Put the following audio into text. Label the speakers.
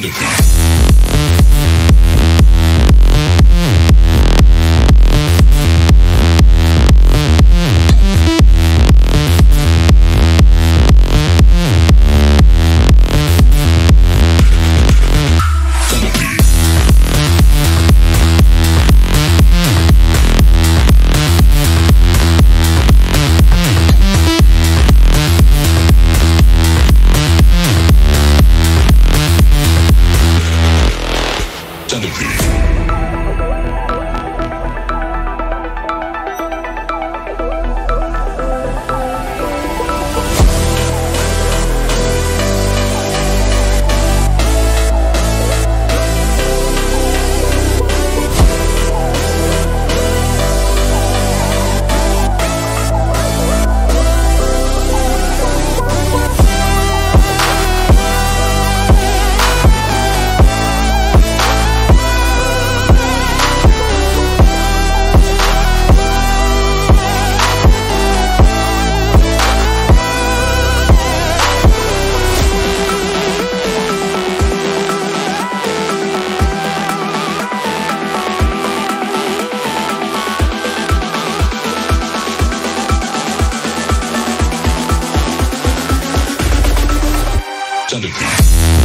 Speaker 1: Tocando. Música
Speaker 2: Send